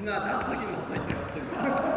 みんな何時も遅いって言ってる